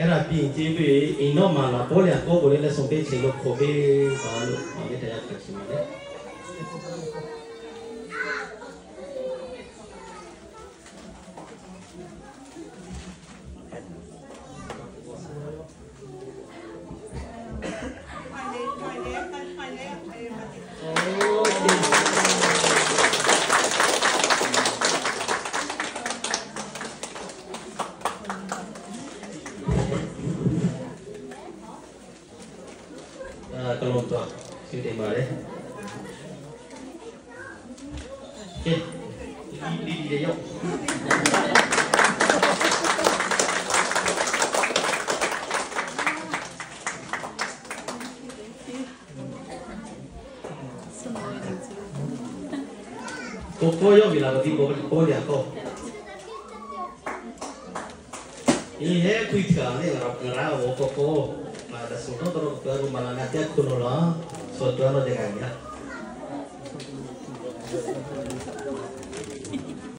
အဲ့ဒါပြင်ကြည့်ပြီးအိမ်တော့မှလာပေါ်ရကိုကိုလေးလက်ဆုံးပေးချင်လို့ခေါ်ပေးပါလို့ဟောလေးတရားဖြစ်ချင်တယ် kalau untuk kita balik. Okey, ini dia yuk. Koko yo bilang di bawah bawah ya kuitraan. Rasulullah baru malangatnya kunullah Saudara dengan